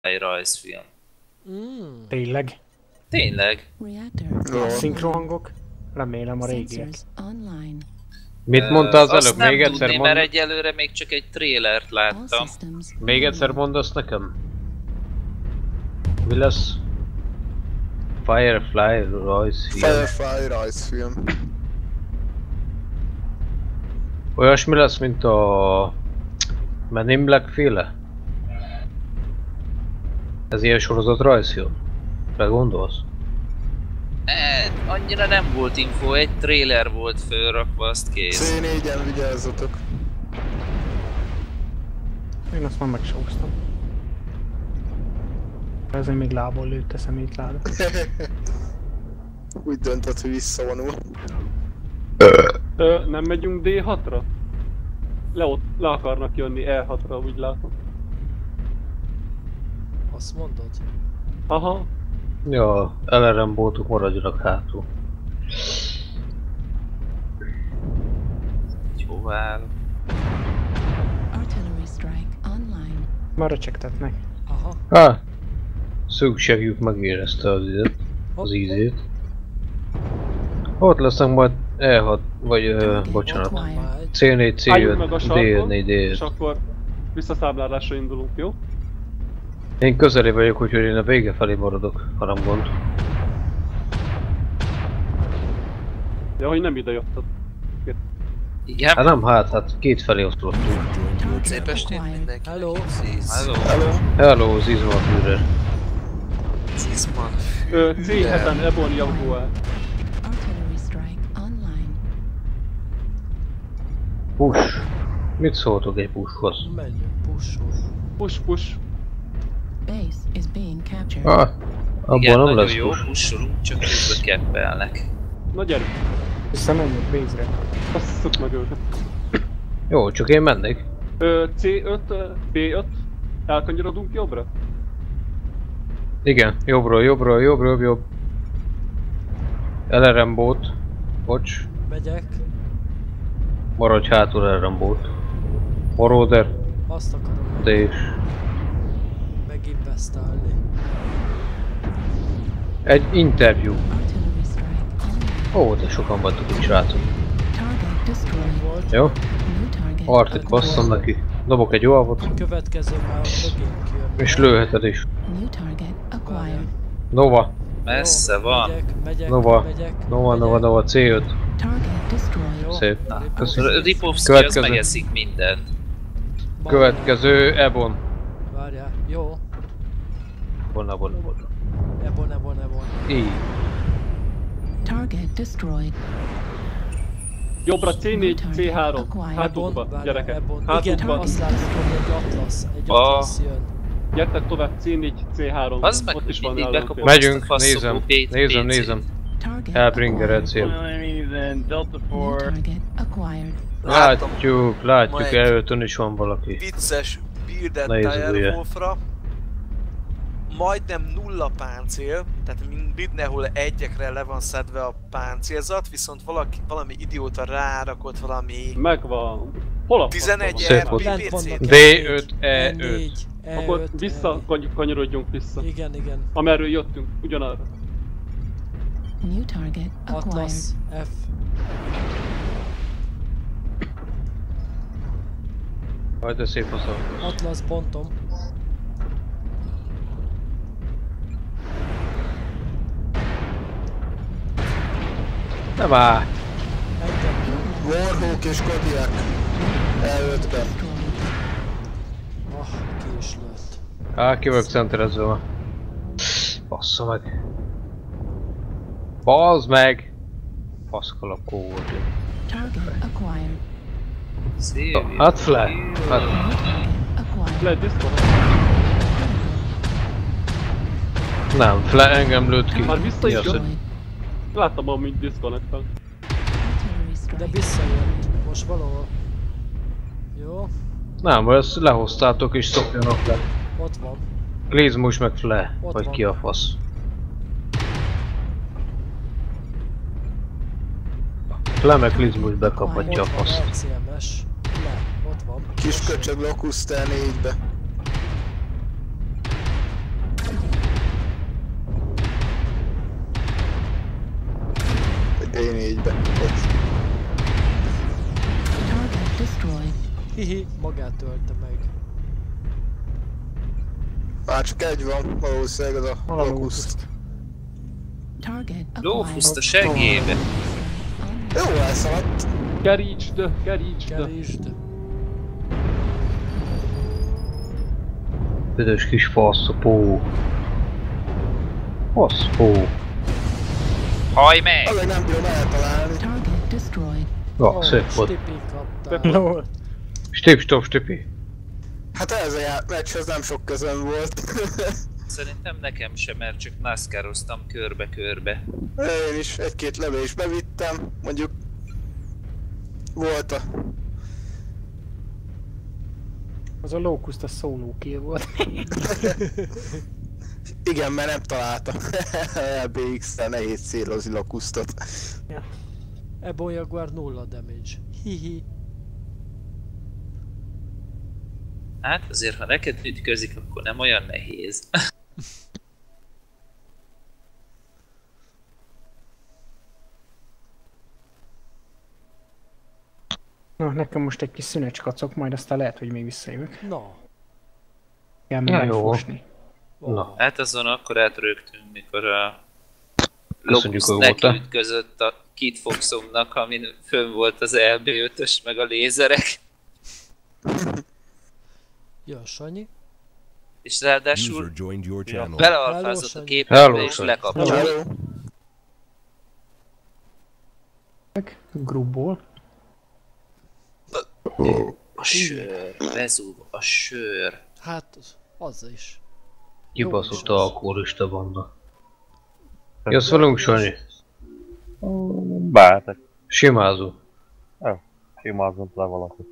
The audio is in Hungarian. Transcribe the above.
egy rajzfilm. Mm. Tényleg. Tényleg? Reactor. A szinkrohangok? Remélem a régiek. Mit mondta az Ö, azt előbb? nem Még egyszer tudni, mond... mert egyelőre még csak egy trélert láttam. systems. Még egyszer mondasz nekem? Mi lesz? Firefly rajzfilm. Firefly rajzfilm. Olyasmi lesz, mint a... Men in Black féle? Ez ilyen sorozat rajzfilm? Re gondolsz? Eh, annyira nem volt info, egy trailer volt fölrakva, azt kész. C4-en vigyázzatok. Én azt már megsóztam. Ezért még lából lőtt a szemétláda. Úgy döntött, hogy visszavonul. Ö, nem megyünk D6-ra? Le, ott, le akarnak jönni E6-ra, úgy látom. Azt mondod? Aha, Ja, LRM bótok maradjanak hátul. Áll? Artillery strike online. Már recsegtetnek. Aha. Há! Szükségjük megérezte az izet, az ízét. Ott lesznek majd E6, vagy ö, bocsánat. Acquired. C4, álljunk meg a C5, sarkon, D4, és D5. akkor visszaszámlálásra indulunk, jó? Én közelé vagyok, úgyhogy én a vége felé maradok, ha nem gond. Ja, hogy nem ide jötted. Igen? Hát nem, hát, hát két felé osztottunk. Target Szép estét mindenkinek. Hello. Hello. Hello. Hello, Zizma Führer. Szíszman. Ö, C7-en Ebon Jaguar. Push. Mit szóltok egy pushhoz? Menjünk, pushol. Push, push. Base is being captured. Ah, abban Igen, nem lesz jó, pusolunk, csak közben keppelnek. Na gyerünk, Visszamenjünk base-re. basszuk meg őket. Jó, csak én mennék. Ö, C5, ö, B5. Elkanyarodunk jobbra? Igen, jobbról, jobbról, jobbról, jobb. LRM bót. Bocs. Megyek. Maradj hátul LRM bót. Marauder, Azt akarom te is. Meginvestálni. Egy interjú. Ó, de sokan vagytok itt srácok. Jó? New target. Artit basszom neki. Dobok egy alvot, Következő már és lőheted is. New target acquired. Nova, Messze van. Nova, Nova. Nova, Nova, C5. Target destroyed. Jó. Szép. Ripovszki. Az Következő. megeszik mindent. Következő Ebon. Várjál. Jó. Ebon, Ebon, Ebon. Ebon, ebon, ebon. Így. Target destroyed. Jobbra C4, C3. Hátukba, gyerekek. ebon. Igen, Hátukba. azt látom, hogy egy atlasz. Egy atlasz jön. Gyertek tovább, C4, C3. Az meg, Ott is van mindig nálunk. bekapom. fél. Megyünk, nézem, nézem, nézem. Target Elbringer acquired. cél. Delta New target acquired. Látom. Látjuk, látjuk, előttön is van valaki. Vicces Bearded. Tire Wolfra. Majdnem nulla páncél, tehát mindenhol egyekre le van szedve a páncélzat, viszont valaki, valami idióta rárakott valami Megvan. Hol a 11 Szép volt. Lent RPPC. vannak D5, E5. E4, Akkor E5, vissza, kany- kanyarodjunk vissza. Igen, igen. Amerről jöttünk, ugyanarra. New target acquired. F. Majd de szép az a... Atlasz pontom. Áll! Engem. Warhawk és Kodiak. Elötben. Ah, ki is lőtt. Á, ki vagyok centerezve ma. Bassza meg. Bazd meg! Target acquired. Szép. Hát fle. Hát New target acquired. Le, disco. nem, fle engem lőtt ki. Már vissza is. Láttam, amint disconnectel. De strike. visszajött. Most valahol. Jó, Nem, ezt lehoztátok és szokjanak le. ott van. Glizmus meg fle. Ott Vagy van. ki a fasz. Fle meg Glizmus bekaphatja a van. Kis köcsög Locust L4-be. K4-be. Target destroyed. Hihi, magát ölte meg. Már csak egy van, valószínűleg az a Hol a locust. lókuszt? Target Lófuszt a acquired. segélybe. Jó elszaladt. Kerítsd, kerítsd! Kerítsd. Büdös kis faszopó. Faszopó. Haj meg! Azért nem bírom eltalálni. Target destroyed. Ja, szép volt. Lol. Stip, stop, stipi. Hát ez a já- meccshez nem sok közön volt. Szerintem nekem sem, mert csak NASCAR-oztam körbe-körbe. Én is egy-két lövést bevittem, mondjuk volt a... Az a lókuszt a solo kill volt. Igen, mert nem találtam LBX-tel nehéz célozni lokustot. Ebon Jaguar nulla damage. Hihi. Hát azért, ha neked ütközik, akkor nem olyan nehéz. Na, nekem most egy kis szünet kacok, majd aztán lehet, hogy még visszajövök. Na. Kell Ja, még jó. megfosni. Na. Hát azon akkor átrögtünk, mikor a Köszönjük, Locust hogy neki voltál. ütközött a Kid Foxomnak, amin fönn volt az LB5-ös meg a lézerek. Jön Sanyi. És ráadásul belealfázott a Hello, és lekapcsolt. Grubból. A sör, bezúg a sör. Hát, az is. Kibaszott Jó alkoholista banda. Jössz velünk, Sanyi? Bártek, Simázó. simázunk le valakit.